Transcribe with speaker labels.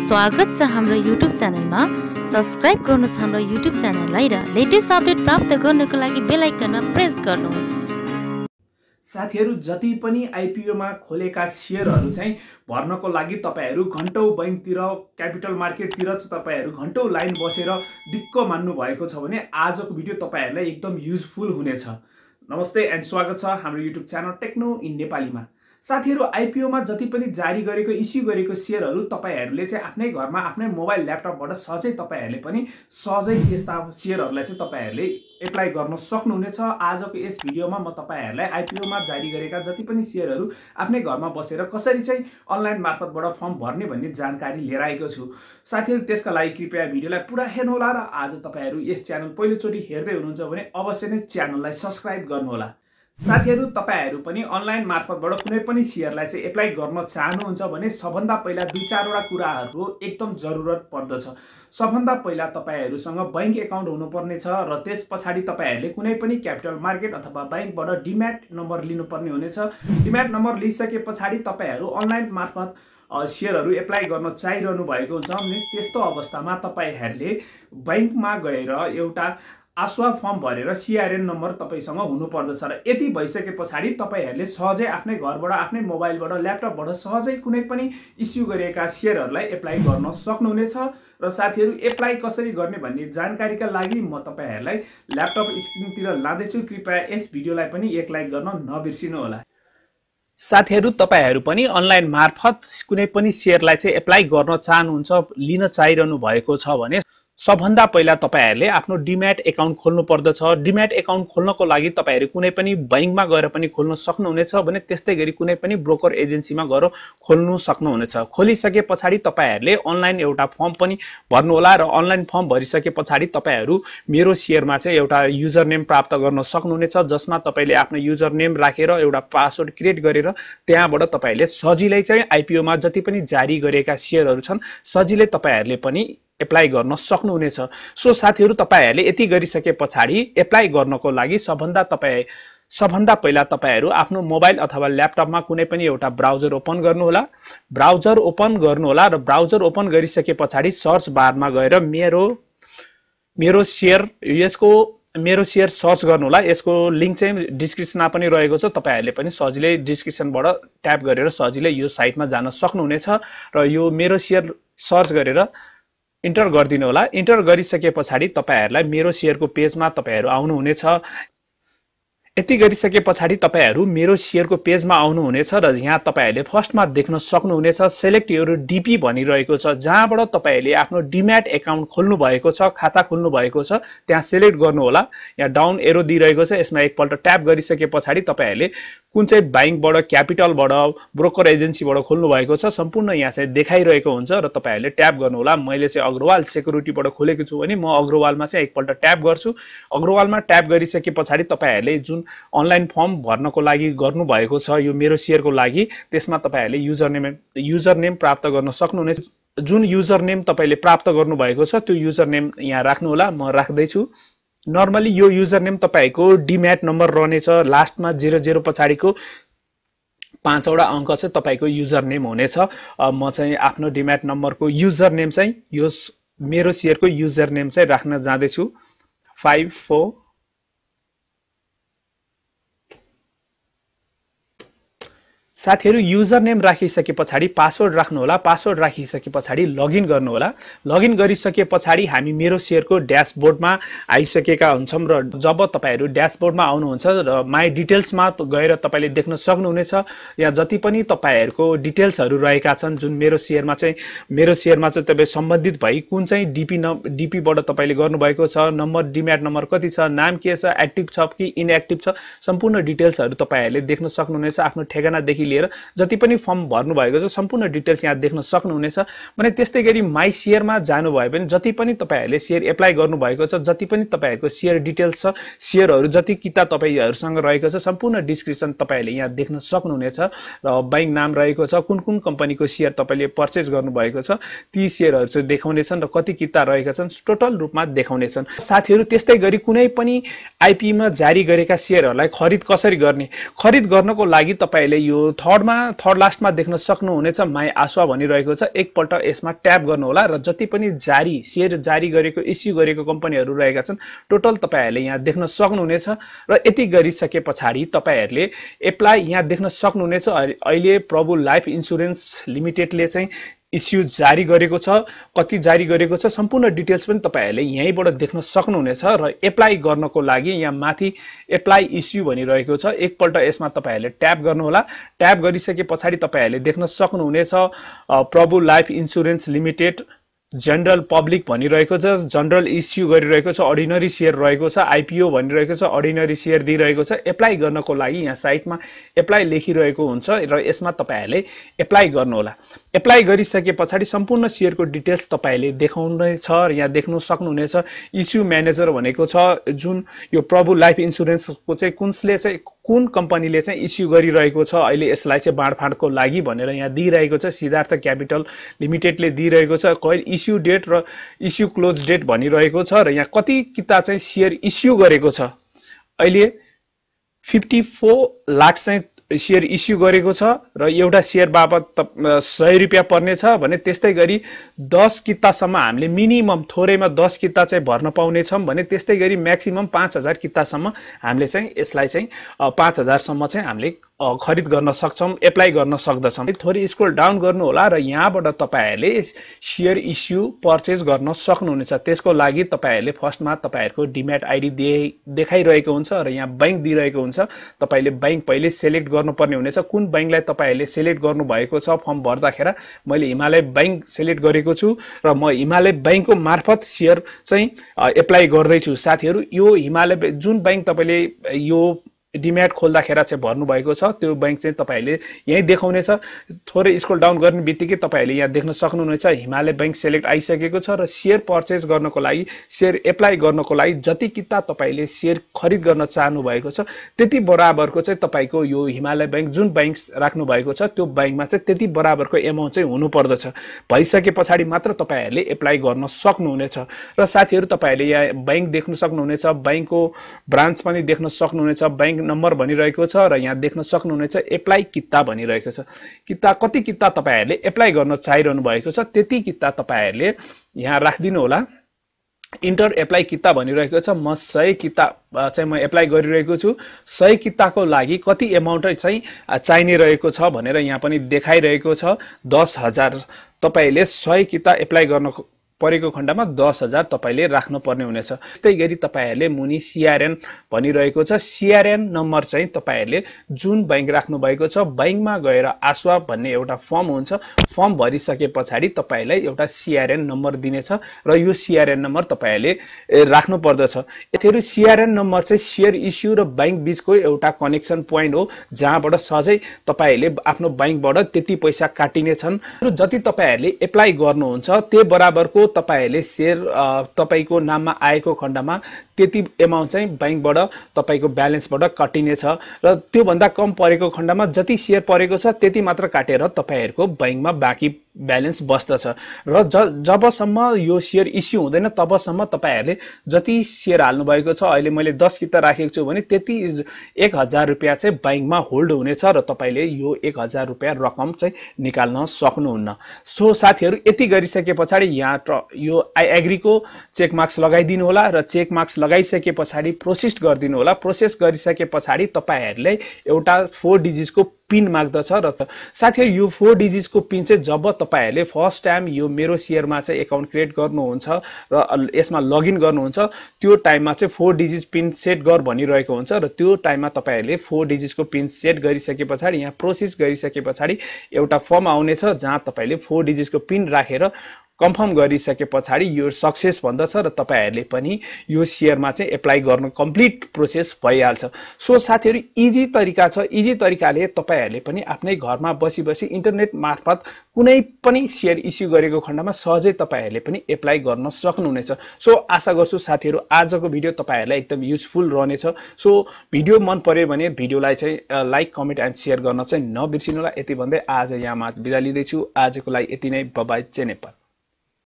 Speaker 1: स्वागत छ हाम्रो युट्युब च्यानलमा। सब्सक्राइब गर्नुहोस् हाम्रो युट्युब च्यानललाई र लेटेस्ट अपडेट प्राप्त गर्नको लागि बेल आइकनमा प्रेस गर्नुहोस्।
Speaker 2: साथीहरू जति पनि आइपिओमा खोलेका सेयरहरू चाहिँ भर्नको लागि तपाईँहरू घन्टौँ बैङ्कतिर क्यापिटल मार्केटतिर तपाईँहरू घन्टौँ लाइन बसेर दिक्क मान्नु भएको छ भने आजको भिडियो तपाईँहरूलाई एकदम युजफुल हुनेछ। नमस्ते एन्ड स्वागत छ हाम्रो युट्युब च्यानल टेक्नो इन नेपालीमा। साथीहरू आइपिओमा जति पनि जारी गरेको इस्यु गरेको सेयरहरू तपाईँहरूले चाहिँ आफ्नै घरमा आफ्नै मोबाइल ल्यापटपबाट सहजै तपाईँहरूले पनि सहजै त्यस्ता सेयरहरूलाई चाहिँ तपाईँहरूले एप्लाई गर्न सक्नुहुनेछ। आजको यस भिडियोमा म तपाईँहरूलाई आइपिओमा जारी गरेका जति पनि सेयरहरू आफ्नै घरमा बसेर कसरी चाहिँ अनलाइन मार्फतबाट फर्म भर्ने भन्ने जानकारी लिएर आएको छु। साथीहरू त्यसका लागि कृपया भिडियोलाई पुरा हेर्नुहोला र आज तपाईँहरू यस च्यानल पहिलोचोटि हेर्दै हुनुहुन्छ भने अवश्य नै च्यानललाई सब्सक्राइब गर्नुहोला। साथीहरू तपाईँहरू पनि अनलाइन मार्फतबाट कुनै पनि सेयरलाई चाहिँ एप्लाई गर्न चाहनुहुन्छ भने सबभन्दा पहिला दुई चारवटा कुराहरूको एकदम जरुरत पर्दछ। सबभन्दा पहिला तपाईँहरूसँग बैङ्क एकाउन्ट हुनुपर्ने छ र त्यस पछाडि तपाईँहरूले कुनै पनि क्यापिटल मार्केट अथवा ब्याङ्कबाट डिम्याट नम्बर लिनुपर्ने हुनेछ। डिम्याट नम्बर लिइसके पछाडि तपाईँहरू अनलाइन मार्फत सेयरहरू एप्लाई गर्न चाहिरहनु भएको हुन्छ। भने त्यस्तो अवस्थामा तपाईँहरूले बैङ्कमा गएर एउटा आसुवा फर्म भरेर सिआरएन नम्बर तपाईँसँग हुनुपर्दछ र यति भइसके पछाडि तपाईँहरूले सहजै आफ्नै घरबाट आफ्नै मोबाइलबाट ल्यापटपबाट सहजै कुनै पनि इस्यु गरिएका सेयरहरूलाई एप्लाई गर्न सक्नुहुनेछ र साथीहरू एप्लाई कसरी गर्ने भन्ने जानकारीका लागि म तपाईँहरूलाई ल्यापटप स्क्रिनतिर लाँदैछु। कृपया यस भिडियोलाई पनि एक लाइक गर्न नबिर्सिनु होला साथीहरू तपाईँहरू पनि अनलाइन मार्फत कुनै पनि सेयरलाई चाहिँ एप्लाई गर्न चाहनुहुन्छ लिन चाहिरहनु भएको छ भने सबभन्दा पहिला तपाईँहरूले आफ्नो डिम्याट एकाउन्ट खोल्नु पर्दछ। डिम्याट एकाउन्ट खोल्नको लागि तपाईँहरू कुनै पनि बैङ्कमा गएर पनि खोल्न सक्नुहुनेछ भने त्यस्तै गरी कुनै पनि ब्रोकर एजेन्सीमा गएर खोल्नु सक्नुहुनेछ। खोलिसके पछाडि तपाईँहरूले अनलाइन एउटा फर्म पनि भर्नुहोला र अनलाइन फर्म भरिसके पछाडि तपाईँहरू मेरो सेयरमा चाहिँ एउटा युजर नेम प्राप्त गर्न सक्नुहुनेछ जसमा तपाईँले आफ्नो युजर नेम राखेर एउटा पासवर्ड क्रिएट गरेर त्यहाँबाट तपाईँहरूले सजिलै चाहिँ आइपिओमा जति पनि जारी गरेका सेयरहरू छन् सजिलै तपाईँहरूले पनि एप्लाई गर्न सक्नुहुनेछ। सो साथीहरू तपाईँहरूले यति गरिसके पछाडि एप्लाई गर्नको लागि सबभन्दा तपाईँ सबभन्दा पहिला तपाईँहरू आफ्नो मोबाइल अथवा ल्यापटपमा कुनै पनि एउटा ब्राउजर ओपन गर्नुहोला। ब्राउजर ओपन गर्नुहोला र ब्राउजर ओपन गरिसके पछाडि सर्च बारमा गएर मेरो मेरो सेयर यसको मेरो सेयर सर्च गर्नुहोला। यसको लिङ्क चाहिँ डिस्क्रिप्सनमा पनि रहेको छ। तपाईँहरूले पनि सजिलै डिस्क्रिप्सनबाट ट्याप गरेर सजिलै यो साइटमा जान सक्नुहुनेछ र यो मेरो सेयर सर्च गरेर इन्टर गरिदिनु होला। इन्टर गरिसके पछाडि तपाईँहरूलाई मेरो सेयरको पेजमा तपाईँहरू आउनुहुनेछ। यति गरिसके पछाडि तपाईँहरू मेरो सेयरको पेजमा आउनुहुनेछ र यहाँ तपाईँहरूले फर्स्टमा देख्न सक्नुहुनेछ सेलेक्ट यो डिपी भनिरहेको छ जहाँबाट तपाईँहरूले आफ्नो डिम्याट एकाउन्ट खोल्नु भएको छ खाता खोल्नु भएको छ त्यहाँ सेलेक्ट गर्नुहोला। यहाँ डाउन एरो दिइरहेको छ यसमा एकपल्ट ट्याप गरिसके पछाडि तपाईँहरूले कुन चाहिँ ब्याङ्कबाट क्यापिटलबाट ब्रोकर एजेन्सीबाट खोल्नु भएको छ सम्पूर्ण यहाँ चाहिँ देखाइरहेको हुन्छ र तपाईँहरूले ट्याप गर्नुहोला। मैले चाहिँ अग्रवाल सेक्युरिटीबाट खोलेको छु भने म अग्रवालमा चाहिँ एकपल्ट ट्याप गर्छु। अग्रवालमा ट्याप गरिसके पछाडि तपाईँहरूले जुन अनलाइन फर्म भर्नको लागि गर्नुभएको छ यो मेरो सेयरको लागि। त्यसमा तपाईँहरूले युजर नेम युजर नेम प्राप्त गर्न सक्नुहुनेछ। जुन युजर नेम तपाईँले प्राप्त गर्नुभएको छ त्यो युजर नेम यहाँ राख्नुहोला म राख्दैछु। नर्मली यो युजर नेम तपाईँको डिम्याट नम्बर रहनेछ। लास्टमा जेरो जेरो पछाडिको पाँचवटा अङ्क चाहिँ तपाईँको युजर नेम हुनेछ म चाहिँ आफ्नो डिम्याट नम्बरको युजर नेम चाहिँ यो मेरो सेयरको युजर नेम चाहिँ राख्न जाँदैछु। फाइभ फोर साथीहरू युजर नेम राखिसके पछाडि पासवर्ड राख्नुहोला पासवर्ड राखिसके पछाडि लगइन गर्नुहोला। लगइन गरिसके पछाडि हामी मेरो सेयरको ड्यासबोर्डमा आइसकेका हुन्छौँ र जब तपाईँहरू ड्यासबोर्डमा आउनुहुन्छ र माई डिटेल्समा गएर तपाईँले देख्न सक्नुहुनेछ यहाँ जति पनि तपाईँहरूको डिटेल्सहरू रहेका छन् जुन मेरो सेयरमा चाहिँ मेरो सेयरमा चाहिँ तपाईँ सम्बन्धित भई कुन चाहिँ डिपी न डिपीबाट तपाईँले गर्नुभएको छ नम्बर डिम्याट नम्बर कति छ नाम के छ एक्टिभ छ कि इनएक्टिभ छ सम्पूर्ण डिटेल्सहरू तपाईँहरूले देख्न सक्नुहुनेछ आफ्नो ठेगानादेखि लिएर जति पनि फर्म भर्नुभएको छ सम्पूर्ण डिटेल्स यहाँ देख्न सक्नुहुनेछ। भने त्यस्तै गरी माई सेयरमा जानुभयो भने जति पनि तपाईँहरूले सेयर एप्लाई गर्नुभएको छ जति पनि तपाईँहरूको सेयर डिटेल्स छ सेयरहरू जति किता तपाईँहरूसँग रहेको छ सम्पूर्ण डिस्क्रिप्सन तपाईँहरूले यहाँ देख्न सक्नुहुनेछ। र ब्याङ्क नाम रहेको छ कुन कुन कम्पनीको सेयर तपाईँले पर्चेस गर्नुभएको छ ती सेयरहरू चाहिँ देखाउनेछन् र कति किता रहेका छन् टोटल रूपमा देखाउनेछन्। साथीहरू त्यस्तै गरी कुनै पनि आइपीमा जारी गरेका सेयरहरूलाई खरिद कसरी गर्ने? खरिद गर्नको लागि तपाईँहरूले यो थर्डमा थर्ड लास्टमा देख्न सक्नुहुनेछ माई आसुवा भनिरहेको छ। एकपल्ट यसमा ट्याप गर्नुहोला र जति पनि जारी सेयर जारी गरेको इस्यु गरेको कम्पनीहरू रहेका छन् टोटल तपाईँहरूले यहाँ देख्न सक्नुहुनेछ र यति गरिसके पछाडि तपाईँहरूले एप्लाई यहाँ देख्न सक्नुहुनेछ। अहिले प्रभु लाइफ इन्सुरेन्स लिमिटेडले चाहिँ इस्यु जारी गरेको छ कति जारी गरेको छ सम्पूर्ण डिटेल्स पनि तपाईँहरूले यहीँबाट देख्न सक्नुहुनेछ र एप्लाई गर्नको लागि यहाँ माथि एप्लाई इस्यु भनिरहेको छ। एकपल्ट यसमा तपाईँहरूले ट्याप गर्नुहोला। ट्याप गरिसके पछाडि तपाईँहरूले देख्न सक्नुहुनेछ Prabhu life insurance limited general public भनिरहेको छ जनरल इस्यु गरिरहेको छ अर्डिनरी सेयर रहेको छ आइपिओ भनिरहेको छ अर्डिनरी सेयर दिइरहेको छ एप्लाई गर्नको लागि यहाँ साइटमा एप्लाई लेखिरहेको हुन्छ र यसमा तपाईँहरूले एप्लाई गर्नुहोला। एप्लाई गरिसके पछाडि सम्पूर्ण सेयरको डिटेल्स तपाईँहरूले देखाउनेछ र यहाँ देख्नु सक्नुहुनेछ। इस्यु म्यानेजर भनेको छ जुन यो प्रभु लाइफ इन्सुरेन्सको चाहिँ कुन्सले चाहिँ कुन कम्पनीले चाहिँ इस्यु गरिरहेको छ अहिले यसलाई चाहिँ बाँडफाँडको लागि भनेर यहाँ दिइरहेको छ सिद्धार्थ क्यापिटल लिमिटेडले दिइरहेको छ। कहिले इस्यु डेट र इस्यु क्लोज डेट भनिरहेको छ र यहाँ कति किता चाहिँ सेयर इस्यु गरेको छ? अहिले फिफ्टी फोर लाख चाहिँ सेयर इस्यु गरेको छ र एउटा सेयर बाबत सय रुपियाँ पर्नेछ भने त्यस्तै गरी दस कितासम्म हामीले मिनिमम थोरैमा दस किता चाहिँ भर्न पाउनेछौँ भने त्यस्तै गरी म्याक्सिमम् पाँच हजार कितासम्म हामीले चाहिँ यसलाई चाहिँ पाँच हजारसम्म चाहिँ हामीले खरिद गर्न सक्छौँ एप्लाई गर्न सक्दछौँ। थोरै स्क्रोल डाउन गर्नु होला र यहाँबाट तपाईँहरूले सेयर इस्यु पर्चेस गर्न सक्नुहुनेछ त्यसको लागि तपाईँहरूले फर्स्टमा तपाईँहरूको डिम्याट आइडी दे देखाइरहेको हुन्छ र यहाँ ब्याङ्क दिइरहेको हुन्छ। तपाईँले ब्याङ्क पहिले सेलेक्ट गर्नुपर्ने हुनेछ। कुन ब्याङ्कलाई तपाईँहरूले सेलेक्ट गर्नुभएको छ फर्म भर्दाखेर मैले हिमालय ब्याङ्क सेलेक्ट गरेको छु र म हिमालय ब्याङ्कको मार्फत सेयर चाहिँ एप्लाई गर्दैछु। साथीहरू यो हिमालय जुन ब्याङ्क तपाईँले यो डिम्याट खोल्दाखेर चाहिँ भर्नुभएको छ। त्यो ब्याङ्क चाहिँ तपाईँहरूले यहीँ देखाउनेछ। थोरै स्कुल डाउन गर्ने बित्तिकै तपाईँहरूले यहाँ देख्न सक्नुहुनेछ। हिमालय ब्याङ्क सेलेक्ट आइसकेको छ र सेयर पर्चेस गर्नको लागि सेयर एप्लाई गर्नको लागि जति किता तपाईँले सेयर खरिद गर्न चाहनु भएको छ त्यति बराबरको चाहिँ तपाईँको यो हिमालय ब्याङ्क जुन ब्याङ्क राख्नु भएको छ त्यो ब्याङ्कमा चाहिँ त्यति बराबरको एमाउन्ट चाहिँ हुनुपर्दछ। भइसके पछाडि मात्र तपाईँहरूले एप्लाई गर्न सक्नुहुनेछ। र साथीहरू तपाईँहरूले यहाँ ब्याङ्क देख्न सक्नुहुनेछ ब्याङ्कको ब्रान्च पनि देख्न सक्नुहुनेछ ब्याङ्क नम्बर भनिरहेको छ र यहाँ देख्न सक्नुहुनेछ एप्लाई किता भनिरहेको छ। किता कति किता तपाईँहरूले एप्लाई गर्न चाहिरहनु भएको छ त्यति किता तपाईँहरूले यहाँ राखिदिनु होला इन्टर एप्लाई किता भनिरहेको छ म सय किता चाहिँ म एप्लाई गरिरहेको छु। सय किताको लागि कति एमाउन्ट चाहिँ चाहिने रहेको छ भनेर यहाँ पनि देखाइरहेको छ। दस हजार तपाईँले सय किता एप्लाई गर्न परेको खण्डमा दस हजार तपाईँले राख्नुपर्ने हुनेछ। त्यस्तै गरी तपाईँहरूले मुनि सिआरएन भनिरहेको छ। सिआरएन नम्बर चाहिँ तपाईँहरूले जुन ब्याङ्क राख्नुभएको छ ब्याङ्कमा गएर आसवा भन्ने एउटा फर्म हुन्छ। फर्म भरिसके पछाडि तपाईँहरूलाई एउटा सिआरएन नम्बर दिनेछ र यो सिआरएन नम्बर तपाईँहरूले राख्नु पर्दछ यतिहरू सिआरएन नम्बर चाहिँ सेयर इस्यु र ब्याङ्क बिचको एउटा कनेक्सन पोइन्ट हो जहाँबाट सहजै तपाईँहरूले आफ्नो ब्याङ्कबाट त्यति पैसा काटिनेछन्। र जति तपाईँहरूले एप्लाई गर्नुहुन्छ त्यो बराबरको तपाईँहरूले सेयर तपाईँको नाममा आएको खण्डमा त्यति एमाउन्ट चाहिँ ब्याङ्कबाट तपाईँको ब्यालेन्सबाट कटिनेछ र त्योभन्दा कम परेको खण्डमा जति सेयर परेको छ त्यति मात्र काटेर तपाईँहरूको ब्याङ्कमा बाँकी ब्यालेन्स बस्दछ। र ज जबसम्म यो सेयर इस्यु हुँदैन तबसम्म तपाईँहरूले जति सेयर हाल्नुभएको छ अहिले मैले दस किता राखेको छु भने त्यति एक हजार रुपियाँ चाहिँ ब्याङ्कमा होल्ड हुनेछ र तपाईँले यो एक हजार रुपियाँ रकम चाहिँ निकाल्न सक्नुहुन्न। सो साथीहरू यति गरिसके पछाडि यहाँ यो आई एग्रीको चेक मार्क्स लगाइदिनु होला र चेक मार्क्स लगाइसके पछाडि प्रोसेस गरिदिनु होला। प्रोसेस गरिसके पछाडि तपाईँहरूले एउटा फोर डिजिटको पिन माग्दछ र साथीहरू यो फोर डिजिटको पिन चाहिँ जब तपाईँहरूले फर्स्ट टाइम यो मेरो सेयरमा चाहिँ एकाउन्ट क्रिएट गर्नुहुन्छ र यसमा लगइन गर्नुहुन्छ त्यो टाइममा चाहिँ फोर डिजिट पिन सेट गर भनिरहेको हुन्छ र त्यो टाइममा तपाईँहरूले फोर डिजिटको पिन सेट गरिसके पछाडि यहाँ प्रोसेस गरिसके पछाडि एउटा फर्म आउनेछ जहाँ तपाईँले फोर डिजिटको पिन राखेर कन्फर्म गरिसके पछाडि यो सक्सेस भन्दछ र तपाईँहरूले पनि यो सेयरमा चाहिँ एप्लाई गर्नु कम्प्लिट प्रोसेस भइहाल्छ। सो साथीहरू इजी तरिका छ। इजी तरिकाले तपाईँहरूले पनि आफ्नै घरमा बसी बसी इन्टरनेट मार्फत कुनै पनि सेयर इस्यु गरेको खण्डमा सहजै तपाईँहरूले पनि एप्लाई गर्न सक्नुहुनेछ। सो आशा गर्छु साथीहरू आजको भिडियो तपाईँहरूलाई एकदम युजफुल रहनेछ। सो भिडियो मन पऱ्यो भने भिडियोलाई चाहिँ लाइक कमेन्ट एन्ड सेयर गर्न चाहिँ नबिर्सिनु होला यति भन्दै आज यहाँमा बिदा लिँदैछु। आजको लागि यति नै। बबाई चेनेपल